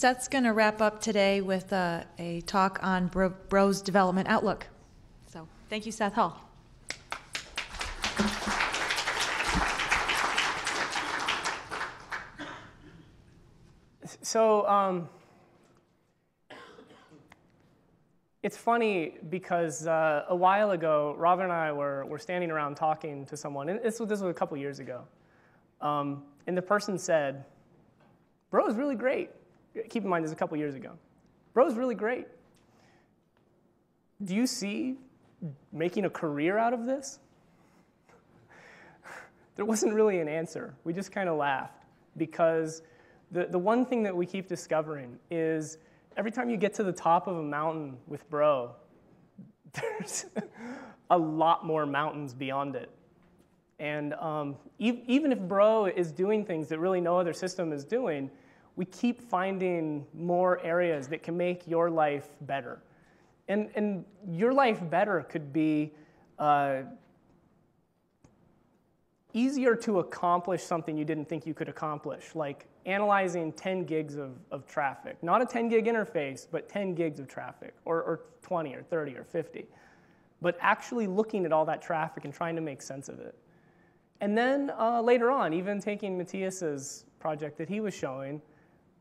Seth's going to wrap up today with a, a talk on Bro, Bro's development outlook. So thank you, Seth Hall. So um, it's funny because uh, a while ago, Robin and I were, were standing around talking to someone, and this was, this was a couple years ago. Um, and the person said, Bro is really great. Keep in mind, this is a couple years ago. Bro is really great. Do you see making a career out of this? there wasn't really an answer. We just kind of laughed because the, the one thing that we keep discovering is every time you get to the top of a mountain with Bro, there's a lot more mountains beyond it. And um, e- even if Bro is doing things that really no other system is doing, we keep finding more areas that can make your life better. And, and your life better could be uh, easier to accomplish something you didn't think you could accomplish, like analyzing 10 gigs of, of traffic. Not a 10 gig interface, but 10 gigs of traffic, or, or 20 or 30 or 50. But actually looking at all that traffic and trying to make sense of it. And then uh, later on, even taking Matthias's project that he was showing.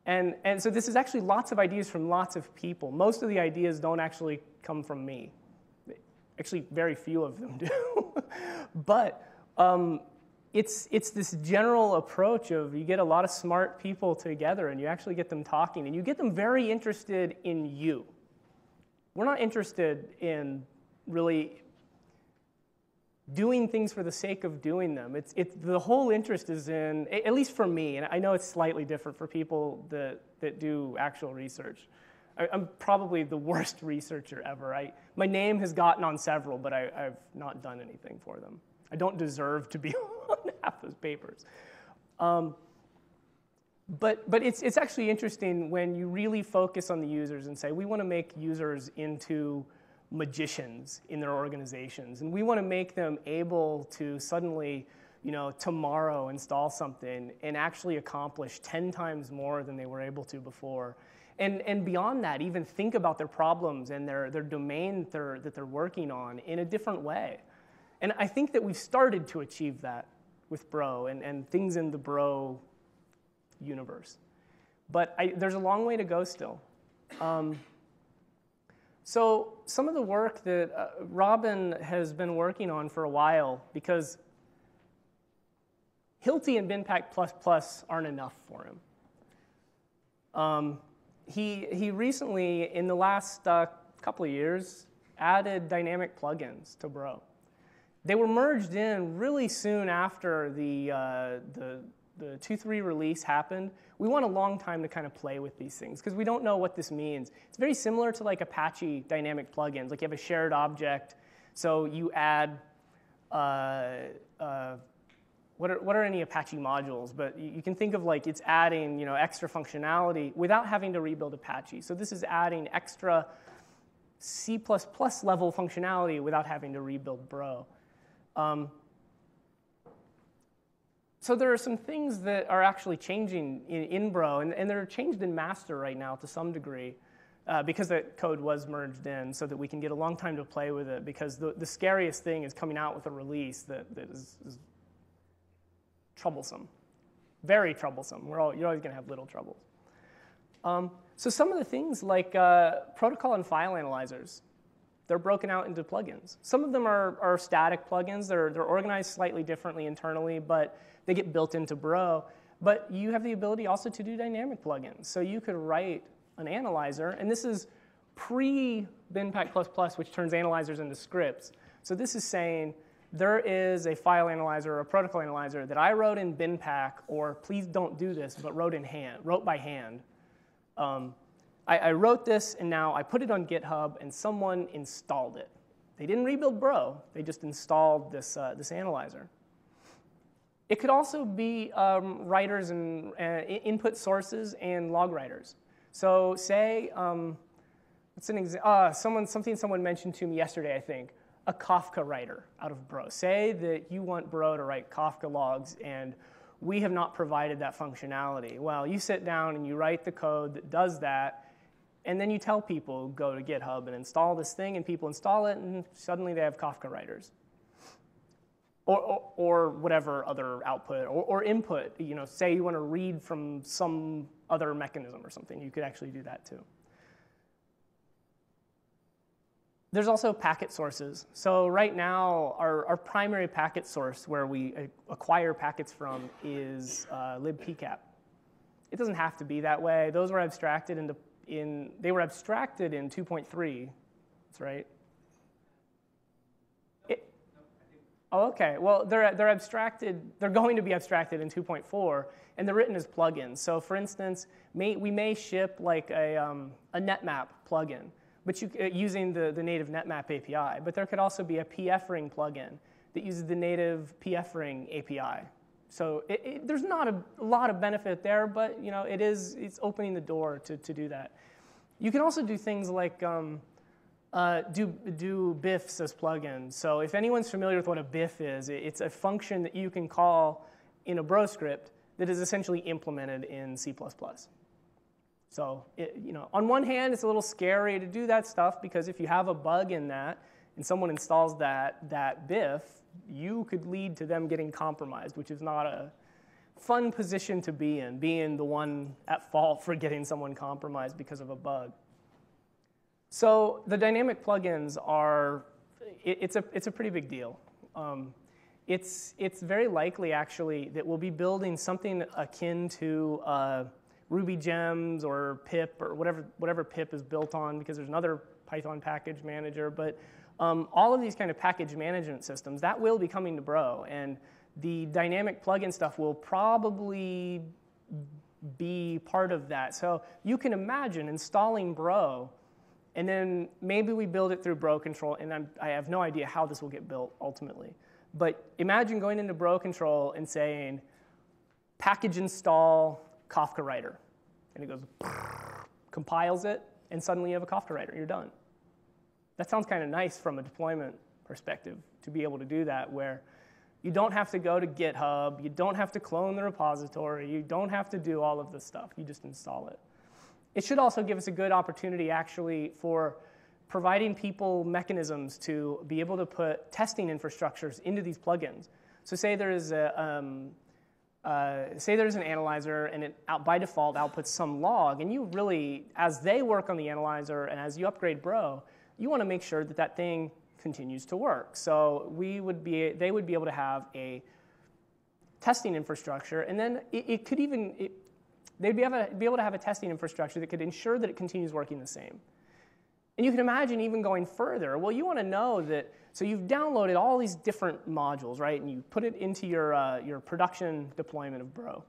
And, and so this is actually lots of ideas from lots of people. Most of the ideas don't actually come from me. Actually, very few of them do. but um, it's, it's this general approach of you get a lot of smart people together and you actually get them talking and you get them very interested in you. We're not interested in really doing things for the sake of doing them. It's, it's, the whole interest is in, at least for me, and I know it's slightly different for people that, that do actual research. I, am probably the worst researcher ever. I, my name has gotten on several, but I, I've not done anything for them. I don't deserve to be on half those papers. Um, but but it's, it's actually interesting when you really focus on the users and say, we want to make users into magicians in their organizations. And we want to make them able to suddenly, you know, tomorrow install something and actually accomplish 10 times more than they were able to before. And, and beyond that, even think about their problems and their, their domain they're, that they're working on in a different way. And I think that we've started to achieve that with Bro and, and things in the Bro universe. But I, there's a long way to go still. Um, so, some of the work that uh, Robin has been working on for a while, because HILTI and BinPAC aren't enough for him. Um, he, he recently, in the last uh, couple of years, added dynamic plugins to Bro. They were merged in really soon after the, uh, the, the 2.3 release happened. We want a long time to kind of play with these things because we don't know what this means. It's very similar to like Apache dynamic plugins. Like you have a shared object, so you add, uh, uh, what, are, what are any Apache modules? But you, you can think of like it's adding you know, extra functionality without having to rebuild Apache. So this is adding extra C++ level functionality without having to rebuild Bro. Um, so there are some things that are actually changing in, in Bro, and, and they're changed in master right now to some degree. Uh, because that code was merged in so that we can get a long time to play with it because the, the scariest thing is coming out with a release that, that is, is troublesome. Very troublesome. We're all, you're always going to have little troubles. Um, so some of the things like uh, protocol and file analyzers they're broken out into plugins. Some of them are, are static plugins. They're, they're organized slightly differently internally, but they get built into Bro. But you have the ability also to do dynamic plugins. So you could write an analyzer, and this is pre BinPAC++, plus which turns analyzers into scripts. So this is saying there is a file analyzer or a protocol analyzer that I wrote in BinPAC, or please don't do this, but wrote in hand, wrote by hand. Um, I, I wrote this and now I put it on GitHub and someone installed it. They didn't rebuild Bro, they just installed this, uh, this analyzer. It could also be um, writers and uh, input sources and log writers. So say, um, what's an example? Uh, someone, something someone mentioned to me yesterday, I think, a Kafka writer out of Bro. Say that you want Bro to write Kafka logs and we have not provided that functionality. Well, you sit down and you write the code that does that, and then you tell people, go to GitHub and install this thing, and people install it, and suddenly they have Kafka writers. Or, or, or whatever other output or, or input. You know, say you want to read from some other mechanism or something, you could actually do that too. There's also packet sources. So right now, our, our primary packet source where we acquire packets from is uh, libpcap. It doesn't have to be that way. Those were abstracted into in they were abstracted in 2.3. That's right. It, oh, okay. Well, they're they're abstracted. They're going to be abstracted in 2.4, and they're written as plugins. So, for instance, may, we may ship like a um, a NetMap plugin but you, uh, using the, the native NetMap API. But there could also be a pfRing plugin that uses the native pfRing API. So it, it, there's not a, lot of benefit there, but you know, it is, it's opening the door to, to do that. You can also do things like um, uh, do, do BIFs as plugins. So if anyone's familiar with what a BIF is, it's a function that you can call in a Bro script that is essentially implemented in C++. So, it, you know, on one hand, it's a little scary to do that stuff because if you have a bug in that and someone installs that, that BIF, you could lead to them getting compromised, which is not a fun position to be in, being the one at fault for getting someone compromised because of a bug. So the dynamic plugins are, it, it's, a, it's a pretty big deal. Um, it's, it's very likely, actually, that we'll be building something akin to uh, Ruby gems or pip or whatever, whatever pip is built on because there's another Python package manager. But um, all of these kind of package management systems, that will be coming to Bro. And the dynamic plugin stuff will probably be part of that. So you can imagine installing Bro, and then maybe we build it through Bro control, and I'm, i have no idea how this will get built ultimately. But imagine going into Bro control and saying, package install Kafka writer. And it goes, compiles it, and suddenly you have a Kafka writer. You're done. That sounds kind of nice from a deployment perspective to be able to do that, where you don't have to go to GitHub, you don't have to clone the repository, you don't have to do all of this stuff. You just install it. It should also give us a good opportunity actually for providing people mechanisms to be able to put testing infrastructures into these plugins. So say there is a, um, uh, say there's an analyzer and it out, by default outputs some log, and you really, as they work on the analyzer and as you upgrade Bro, you want to make sure that that thing continues to work. So we would be, they would be able to have a testing infrastructure, and then it, it could even, it, they'd be able, to, be able to have a testing infrastructure that could ensure that it continues working the same. And you can imagine even going further. Well, you want to know that so you've downloaded all these different modules, right? And you put it into your, uh, your production deployment of Bro.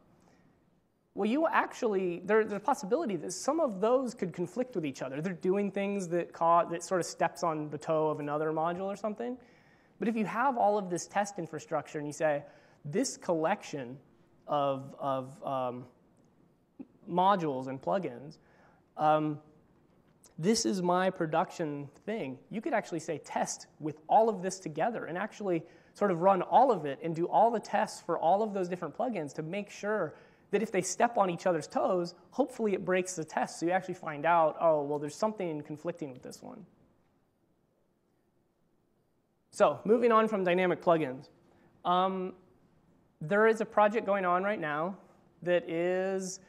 Well, you actually, there, there's a possibility that some of those could conflict with each other. They're doing things that, caught, that sort of steps on the toe of another module or something. But if you have all of this test infrastructure and you say, this collection of, of um, modules and plugins um, this is my production thing. You could actually say test with all of this together and actually sort of run all of it and do all the tests for all of those different plugins to make sure that if they step on each other's toes, hopefully it breaks the test. So you actually find out, oh, well, there's something conflicting with this one. So moving on from dynamic plugins. Um, there is a project going on right now that is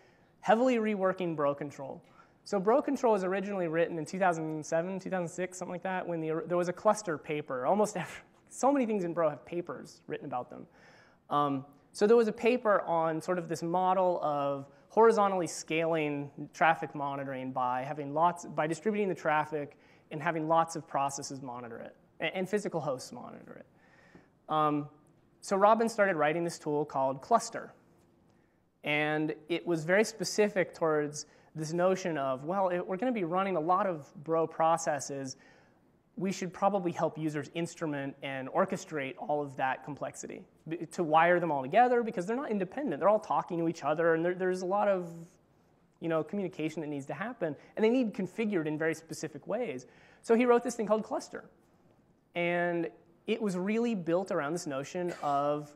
heavily reworking bro control. So Bro Control was originally written in 2007, 2006, something like that, when the, there was a cluster paper. Almost every, so many things in Bro have papers written about them. Um, so there was a paper on sort of this model of horizontally scaling traffic monitoring by having lots, by distributing the traffic and having lots of processes monitor it and, physical hosts monitor it. Um, so Robin started writing this tool called Cluster. And it was very specific towards this notion of, well, we're going to be running a lot of Bro processes. We should probably help users instrument and orchestrate all of that complexity to wire them all together because they're not independent. They're all talking to each other, and there, there's a lot of you know, communication that needs to happen, and they need configured in very specific ways. So he wrote this thing called Cluster. And it was really built around this notion of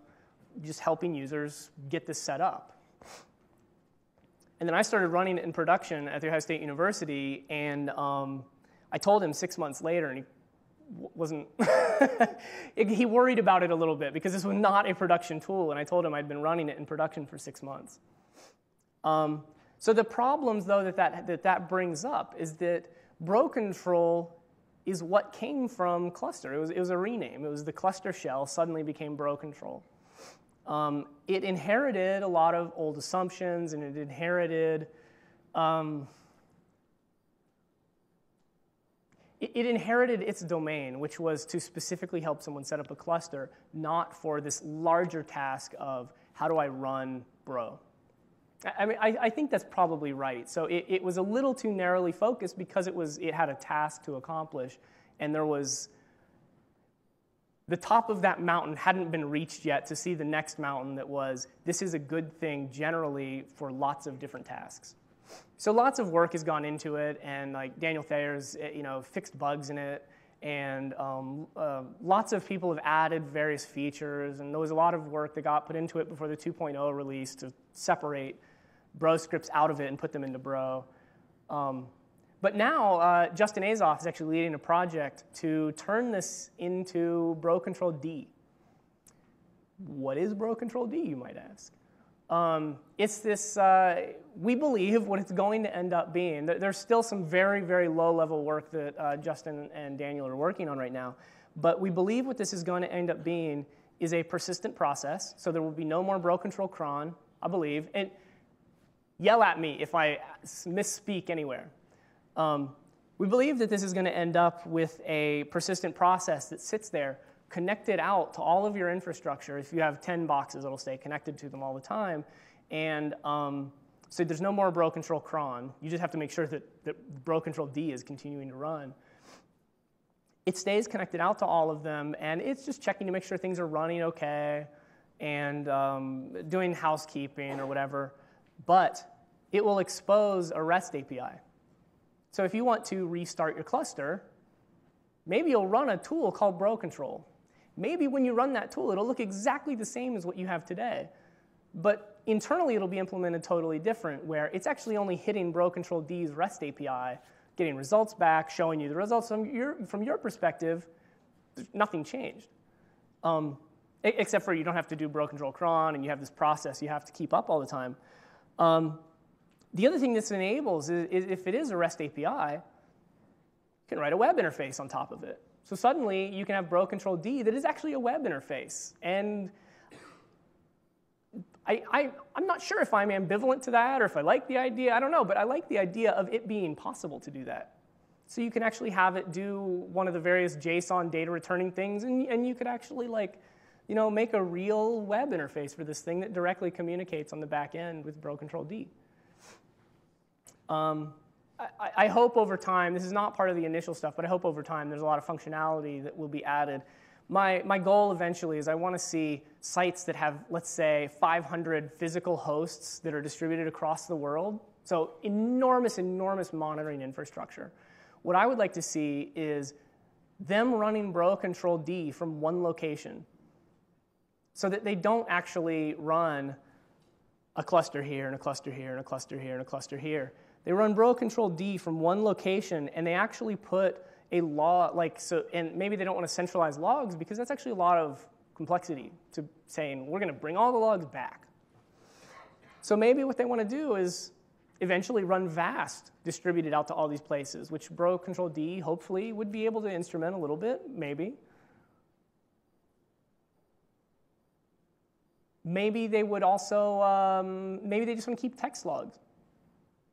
just helping users get this set up. And then I started running it in production at The Ohio State University, and um, I told him six months later, and he wasn't, he worried about it a little bit because this was not a production tool, and I told him I'd been running it in production for six months. Um, so the problems, though, that that, that that brings up is that bro control is what came from cluster. It was, it was a rename. It was the cluster shell suddenly became bro control. Um, it inherited a lot of old assumptions and it inherited um, it, it inherited its domain, which was to specifically help someone set up a cluster, not for this larger task of how do I run bro. I mean, I, I, think that's probably right. So it, it, was a little too narrowly focused because it was it had a task to accomplish, and there was the top of that mountain hadn't been reached yet to see the next mountain that was this is a good thing generally for lots of different tasks. So lots of work has gone into it, and like Daniel Thayer's, eh, you know, fixed bugs in it, and um, uh, lots of people have added various features, and there was a lot of work that got put into it before the 2.0 release to separate Bro scripts out of it and put them into Bro. Um, but now, uh, Justin Azoff is actually leading a project to turn this into Bro Control D. What is Bro Control D, you might ask? Um, it's this, uh, we believe what it's going to end up being. There's still some very, very low level work that uh, Justin and Daniel are working on right now. But we believe what this is going to end up being is a persistent process. So there will be no more bro control cron, I believe. And yell at me if I misspeak anywhere. Um, we believe that this is going to end up with a persistent process that sits there connected out to all of your infrastructure. If you have 10 boxes, it'll stay connected to them all the time. And um, so there's no more bro control cron. You just have to make sure that, that bro control D is continuing to run. It stays connected out to all of them, and it's just checking to make sure things are running okay and um, doing housekeeping or whatever. But it will expose a REST API. So if you want to restart your cluster, maybe you'll run a tool called bro control. Maybe when you run that tool, it'll look exactly the same as what you have today. But internally, it'll be implemented totally different, where it's actually only hitting bro control D's REST API, getting results back, showing you the results. From your, from your perspective, nothing changed. Um, except for you don't have to do bro control cron, and you have this process you have to keep up all the time. Um, the other thing this enables is, is if it is a REST API, you can write a web interface on top of it. So suddenly you can have Bro Control D that is actually a web interface. And I, I, I'm not sure if I'm ambivalent to that or if I like the idea. I don't know, but I like the idea of it being possible to do that. So you can actually have it do one of the various JSON data returning things, and, and you could actually like, you know, make a real web interface for this thing that directly communicates on the back end with Bro Control D. Um, I, I, hope over time, this is not part of the initial stuff, but I hope over time there's a lot of functionality that will be added. My, my goal eventually is I want to see sites that have, let's say, 500 physical hosts that are distributed across the world. So enormous, enormous monitoring infrastructure. What I would like to see is them running Bro Control D from one location so that they don't actually run a cluster here and a cluster here and a cluster here and a cluster here. They run bro control D from one location, and they actually put a log, like, so, and maybe they don't want to centralize logs because that's actually a lot of complexity to saying, we're going to bring all the logs back. So maybe what they want to do is eventually run VAST distributed out to all these places, which Bro Control D hopefully would be able to instrument a little bit, maybe. Maybe they would also, um, maybe they just want to keep text logs.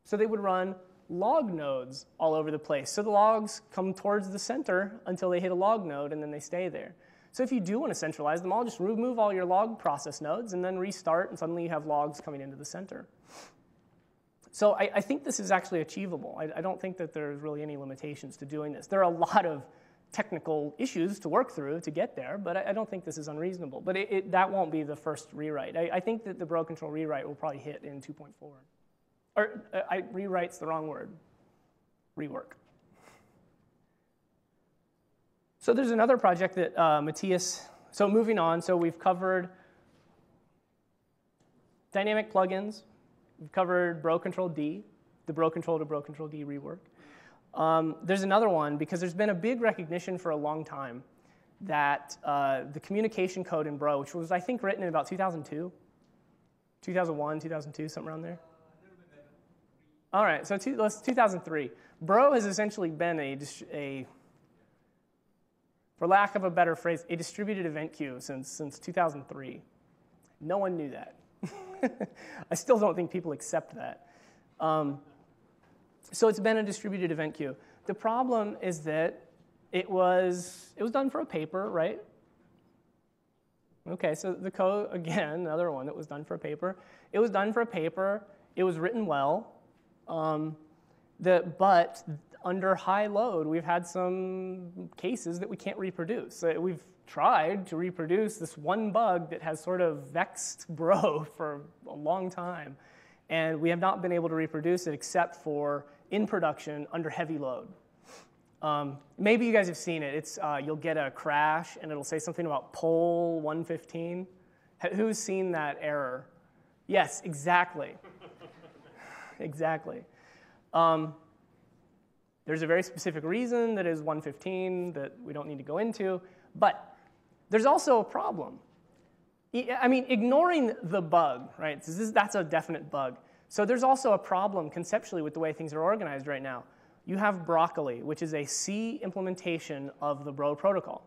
So they would run log nodes all over the place. So the logs come towards the center until they hit a log node and then they stay there. So if you do want to centralize them all, just remove all your log process nodes and then restart, and suddenly you have logs coming into the center. So I, I think this is actually achievable. I, I, don't think that there's really any limitations to doing this. There are a lot of technical issues to work through to get there, but I, I don't think this is unreasonable. But it, it, that won't be the first rewrite. I, think that the bro control rewrite will probably hit in 2.4 or uh, I rewrite's the wrong word, rework. So there's another project that uh, Matthias, so moving on, so we've covered Dynamic plugins. We've covered Bro Control D, the Bro Control to Bro Control D rework. Um, there's another one because there's been a big recognition for a long time that uh, the communication code in Bro, which was I think written in about 2002, 2001, 2002, something around there. All right, so two, let's 2003. Bro has essentially been a, a, for lack of a better phrase, a distributed event queue since, since 2003. No one knew that. I still don't think people accept that. Um, so it's been a distributed event queue. The problem is that it was, it was done for a paper, right? Okay, so the code, again, another one that was done for a paper. It was done for a paper. It was written well. Um, the, but under high load, we've had some cases that we can't reproduce. we've tried to reproduce this one bug that has sort of vexed Bro for a long time, and we have not been able to reproduce it except for in production under heavy load. Um, maybe you guys have seen it. It's, uh, you'll get a crash and it'll say something about pole 115. Who's seen that error? Yes, exactly. exactly. Um, there's a very specific reason that is 115 that we don't need to go into, but there's also a problem. I mean, ignoring the bug, right? This, that's a definite bug. So there's also a problem conceptually with the way things are organized right now. You have Broccoli, which is a C implementation of the Bro protocol.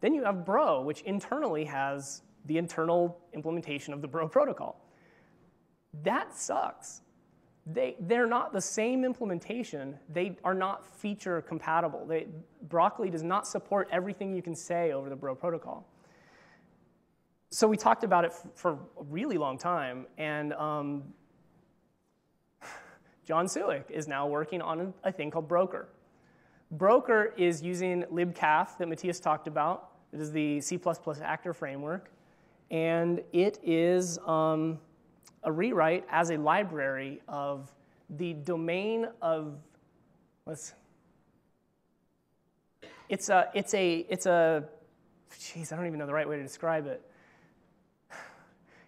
Then you have Bro, which internally has the internal implementation of the Bro protocol. That sucks. They, they're not the same implementation. They are not feature compatible. They, Broccoli does not support everything you can say over the Bro protocol. So we talked about it for a really long time, and um, John Siwek is now working on a thing called Broker. Broker is using libcaf that Matthias talked about. It is the C++ actor framework, and it is um, a rewrite as a library of the domain of let's it's a it's a it's a jeez i don't even know the right way to describe it.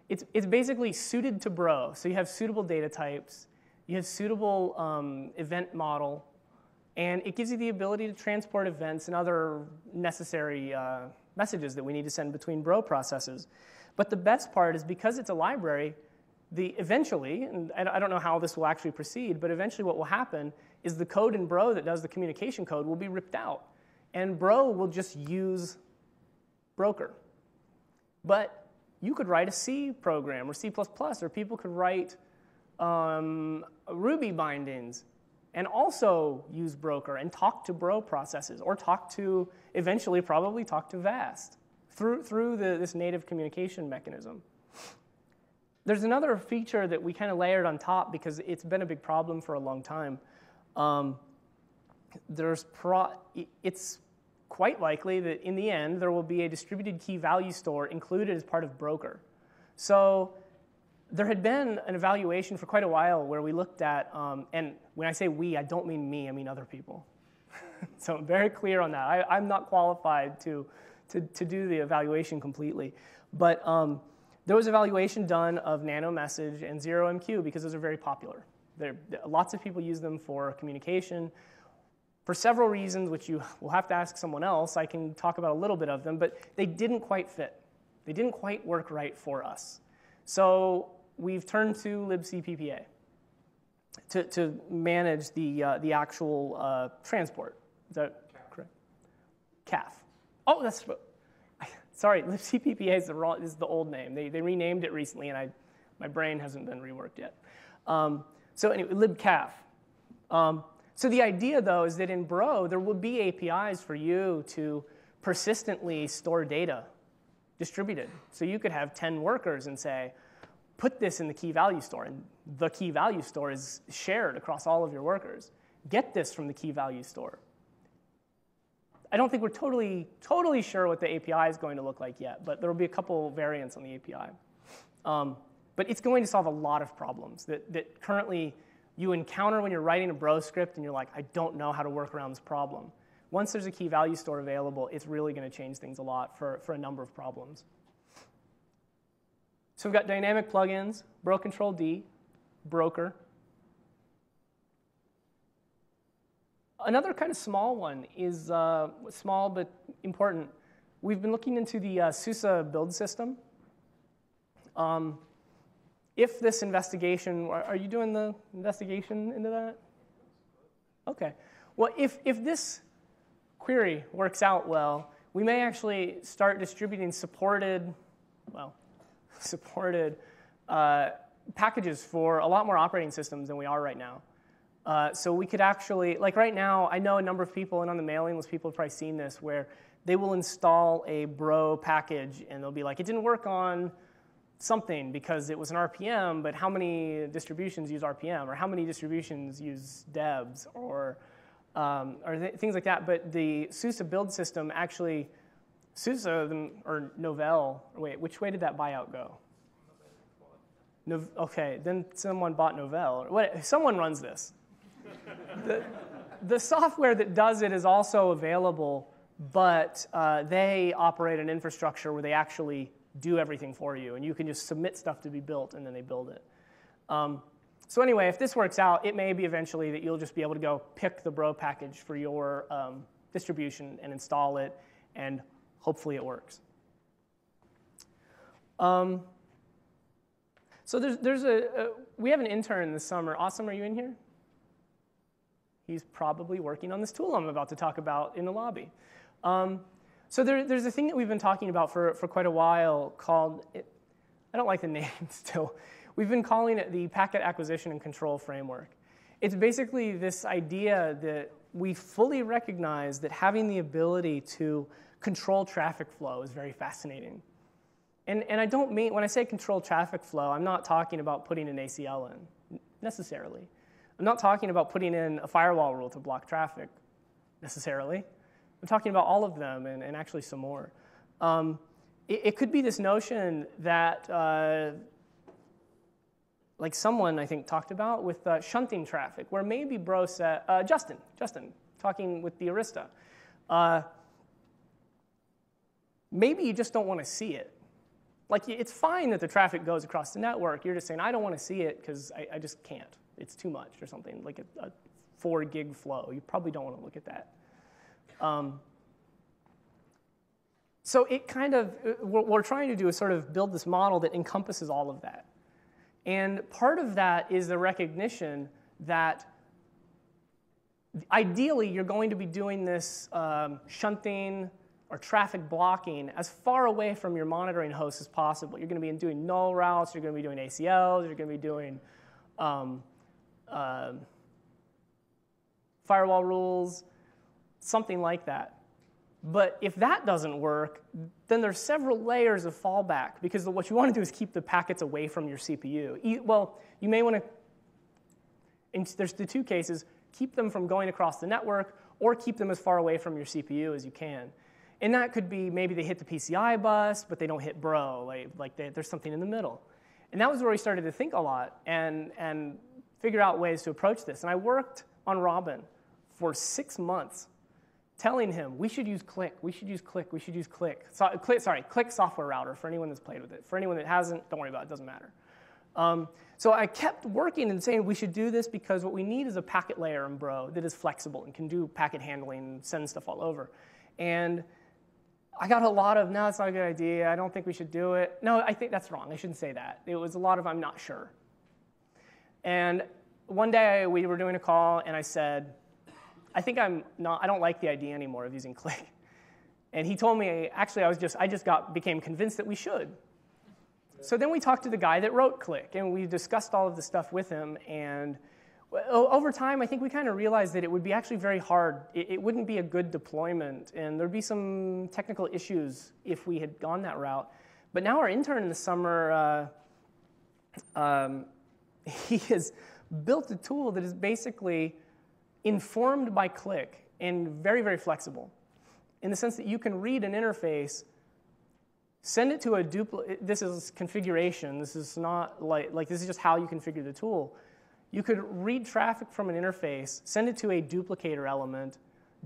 It's, it's basically suited to bro. So you have suitable data types you have suitable um, event model and it gives you the ability to transport events and other necessary uh, messages that we need to send between bro processes. But the best part is because it's a library the, eventually, and I don't know how this will actually proceed, but eventually what will happen is the code in Bro that does the communication code will be ripped out. And Bro will just use broker. But you could write a C program or C++, or people could write um, Ruby bindings and also use broker and talk to bro processes or talk to, eventually probably talk to VAST through, through the, this native communication mechanism. There's another feature that we kind of layered on top because it's been a big problem for a long time. Um, there's pro- it's quite likely that in the end there will be a distributed key value store included as part of broker. So there had been an evaluation for quite a while where we looked at, um, and when I say we, I don't mean me, I mean other people. so I'm very clear on that. I, am not qualified to, to, to, do the evaluation completely. But um, there was evaluation done of NanoMessage and ZeroMQ because those are very popular. There, lots of people use them for communication for several reasons, which you will have to ask someone else. I can talk about a little bit of them, but they didn't quite fit. They didn't quite work right for us. So we've turned to libcppa to, to manage the, uh, the actual uh, transport. Is that correct? CAF. Oh, that's Sorry, libcppa is the, wrong, is the old name. They, they renamed it recently, and I, my brain hasn't been reworked yet. Um, so anyway, libcaf. Um, so the idea, though, is that in Bro, there will be APIs for you to persistently store data distributed. So you could have 10 workers and say, put this in the key value store, and the key value store is shared across all of your workers. Get this from the key value store. I don't think we're totally, totally sure what the API is going to look like yet, but there will be a couple variants on the API. Um, but it's going to solve a lot of problems that, that currently you encounter when you're writing a bro script and you're like, I don't know how to work around this problem. Once there's a key value store available, it's really going to change things a lot for, for a number of problems. So we've got dynamic plugins, Bro Control D, Broker. Another kind of small one is uh, small but important. We've been looking into the uh, SUSE build system. Um, if this investigation, are you doing the investigation into that? Okay. Well, if, if this query works out well, we may actually start distributing supported, well, supported uh, packages for a lot more operating systems than we are right now. Uh, so we could actually, like right now, I know a number of people, and on the mailing list, people have probably seen this, where they will install a Bro package and they'll be like, it didn't work on something because it was an RPM, but how many distributions use RPM, or how many distributions use Debs, or, um, or th- things like that. But the SUSE build system actually, SUSE or Novell, wait, which way did that buyout go? No, okay, then someone bought Novell. What, someone runs this the, the software that does it is also available, but uh, they operate an infrastructure where they actually do everything for you, and you can just submit stuff to be built, and then they build it. Um, so anyway, if this works out, it may be eventually that you'll just be able to go pick the Bro package for your um, distribution and install it, and hopefully it works. Um, so there's, there's a, a, we have an intern this summer. Awesome, are you in here? He's probably working on this tool I'm about to talk about in the lobby. Um, so there, there's a thing that we've been talking about for, for quite a while called, it, I don't like the name still. We've been calling it the Packet Acquisition and Control Framework. It's basically this idea that we fully recognize that having the ability to control traffic flow is very fascinating. And, and I don't mean, when I say control traffic flow, I'm not talking about putting an ACL in necessarily. I'm not talking about putting in a firewall rule to block traffic necessarily. I'm talking about all of them and, and actually some more. Um, it, it, could be this notion that, uh, like someone I think talked about with uh, shunting traffic, where maybe bro said, uh, Justin, Justin, talking with the Arista, uh, maybe you just don't want to see it. Like it's fine that the traffic goes across the network. You're just saying, I don't want to see it because I, I just can't it's too much or something, like a, a four gig flow. You probably don't want to look at that. Um, so it kind of, what we're trying to do is sort of build this model that encompasses all of that. And part of that is the recognition that ideally you're going to be doing this um, shunting or traffic blocking as far away from your monitoring host as possible. You're going to be doing null routes, you're going to be doing ACLs, you're going to be doing um, uh, firewall rules, something like that. But if that doesn't work, then there's several layers of fallback because what you want to do is keep the packets away from your CPU. Well, you may want to, there's the two cases, keep them from going across the network or keep them as far away from your CPU as you can. And that could be maybe they hit the PCI bus, but they don't hit Bro, like, like they, there's something in the middle. And that was where we started to think a lot. And, and figure out ways to approach this. And I worked on Robin for six months, telling him we should use Click, we should use Click, we should use Click. So, click sorry, Click software router for anyone that's played with it. For anyone that hasn't, don't worry about it, it doesn't matter. Um, so I kept working and saying we should do this because what we need is a packet layer in Bro that is flexible and can do packet handling and send stuff all over. And I got a lot of, no, it's not a good idea. I don't think we should do it. No, I think that's wrong. I shouldn't say that. It was a lot of, I'm not sure. And one day we were doing a call, and I said, I think I'm not, I don't like the idea anymore of using click. And he told me, actually, I was just, I just got, became convinced that we should. So then we talked to the guy that wrote click, and we discussed all of the stuff with him. And over time, I think we kind of realized that it would be actually very hard. It, it wouldn't be a good deployment, and there'd be some technical issues if we had gone that route. But now our intern in the summer, uh, um, he has built a tool that is basically informed by click and very, very flexible in the sense that you can read an interface, send it to a duplicate. This is configuration. This is not like, like, this is just how you configure the tool. You could read traffic from an interface, send it to a duplicator element,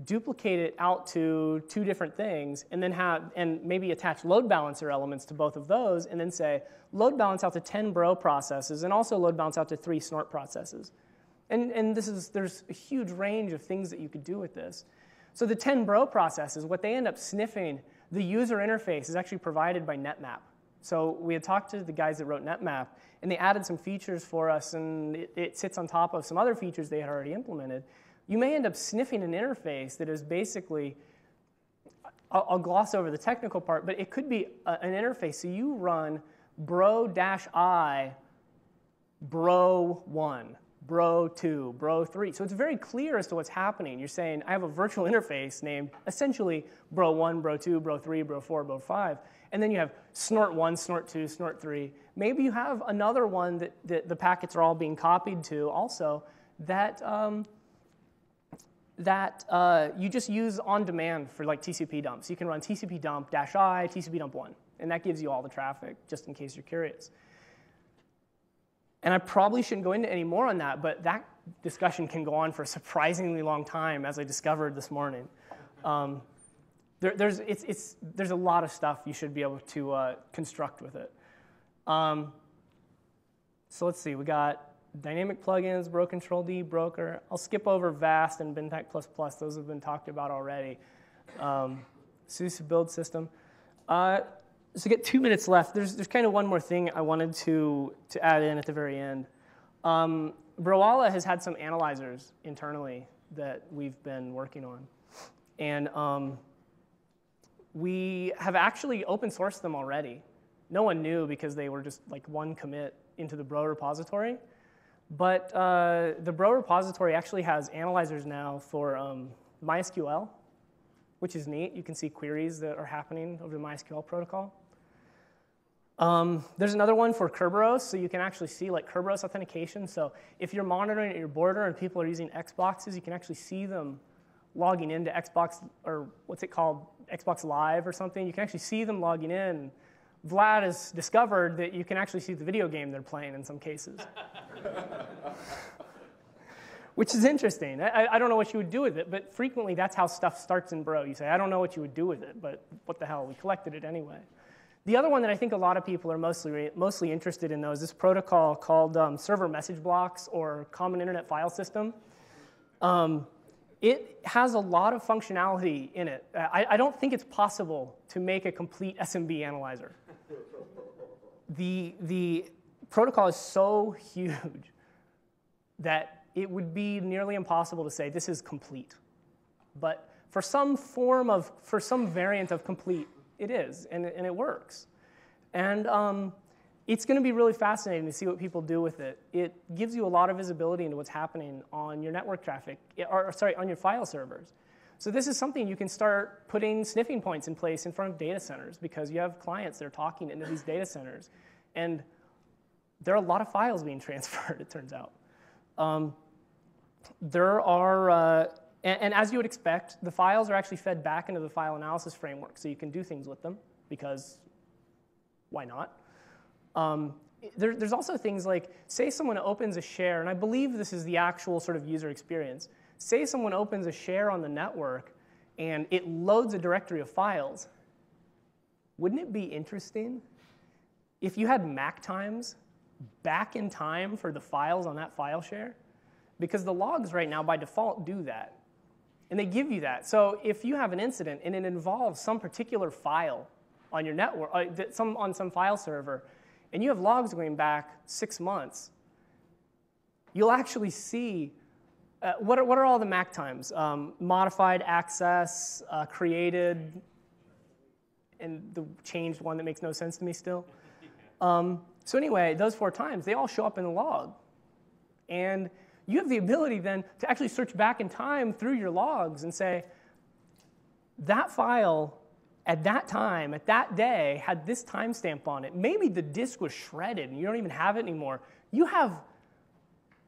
duplicate it out to two different things, and then have, and maybe attach load balancer elements to both of those, and then say, load balance out to 10 bro processes, and also load balance out to three snort processes. And, and this is, there's a huge range of things that you could do with this. So the 10 bro processes, what they end up sniffing, the user interface is actually provided by NetMap. So we had talked to the guys that wrote NetMap, and they added some features for us, and it, it sits on top of some other features they had already implemented. You may end up sniffing an interface that is basically, I'll, I'll gloss over the technical part, but it could be a, an interface. So you run bro-i bro1 bro 2, bro 3. So it's very clear as to what's happening. You're saying, I have a virtual interface named essentially bro 1, bro 2, bro 3, bro 4, bro 5. And then you have snort 1, snort 2, snort 3. Maybe you have another one that, that the packets are all being copied to also that, um, that uh, you just use on demand for like TCP dumps. You can run TCP dump dash i, TCP dump 1. And that gives you all the traffic, just in case you're curious. And I probably shouldn't go into any more on that, but that discussion can go on for a surprisingly long time, as I discovered this morning. Um, there, there's, it's, it's, there's a lot of stuff you should be able to uh, construct with it. Um, so let's see, we got dynamic plugins, Bro Control D, Broker. I'll skip over VAST and BinPAC++. Those have been talked about already. Um, SUSE build system. Uh, so get two minutes left. There's, there's kind of one more thing I wanted to, to add in at the very end. Um, Broala has had some analyzers internally that we've been working on. And um, we have actually open sourced them already. No one knew because they were just like one commit into the Bro repository. But uh, the Bro repository actually has analyzers now for um, MySQL, which is neat. You can see queries that are happening over the MySQL protocol. Um, there's another one for Kerberos, so you can actually see like Kerberos authentication. So if you're monitoring at your border and people are using Xboxes, you can actually see them logging into Xbox or what's it called, Xbox Live or something. You can actually see them logging in. Vlad has discovered that you can actually see the video game they're playing in some cases. Which is interesting. I, I, don't know what you would do with it, but frequently that's how stuff starts in Bro. You say, I don't know what you would do with it, but what the hell, we collected it anyway. The other one that I think a lot of people are mostly, mostly interested in, though, is this protocol called um, Server Message Blocks or Common Internet File System. Um, it has a lot of functionality in it. I, I, don't think it's possible to make a complete SMB analyzer. the, the protocol is so huge that it would be nearly impossible to say this is complete. But for some form of, for some variant of complete, it is, and, and it works. And um, it's going to be really fascinating to see what people do with it. It gives you a lot of visibility into what's happening on your network traffic, or sorry, on your file servers. So this is something you can start putting sniffing points in place in front of data centers because you have clients that are talking into these data centers. And there are a lot of files being transferred, it turns out. Um, there are, uh, and, and, as you would expect, the files are actually fed back into the file analysis framework, so you can do things with them because why not? Um, there, there's also things like, say someone opens a share, and I believe this is the actual sort of user experience. Say someone opens a share on the network and it loads a directory of files. Wouldn't it be interesting if you had MAC times back in time for the files on that file share? Because the logs right now by default do that. And they give you that. So if you have an incident and it involves some particular file on your network, uh, some, on some file server, and you have logs going back six months, you'll actually see uh, what, are, what are all the MAC times? Um, modified, access, uh, created, and the changed one that makes no sense to me still. Um, so anyway, those four times, they all show up in the log. And you have the ability then to actually search back in time through your logs and say, that file at that time, at that day, had this timestamp on it. Maybe the disk was shredded and you don't even have it anymore. You have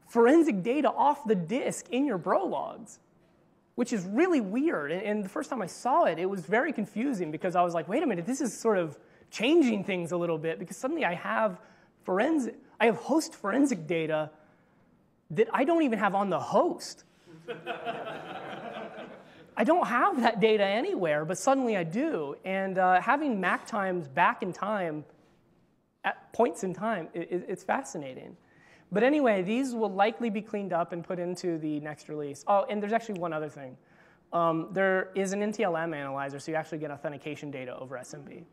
forensic data off the disk in your bro logs, which is really weird. And, the first time I saw it, it was very confusing because I was like, wait a minute, this is sort of changing things a little bit because suddenly I have forensic, I have host forensic data that I don't even have on the host. I don't have that data anywhere, but suddenly I do. And uh, having MAC times back in time at points in time, i i- it's fascinating. But anyway, these will likely be cleaned up and put into the next release. Oh, and there's actually one other thing. Um, there is an NTLM analyzer, so you actually get authentication data over SMB.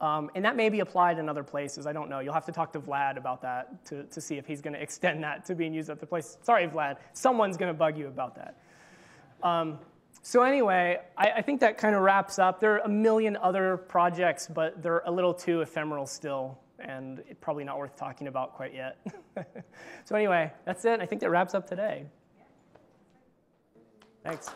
Um, and that may be applied in other places. I don't know. You'll have to talk to Vlad about that to, to see if he's going to extend that to being used at the place. Sorry, Vlad. Someone's going to bug you about that. Um, so anyway, I, I think that kind of wraps up. There are a million other projects, but they're a little too ephemeral still, and probably not worth talking about quite yet. so anyway, that's it. I think that wraps up today. Thanks.